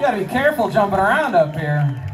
You gotta be careful jumping around up here.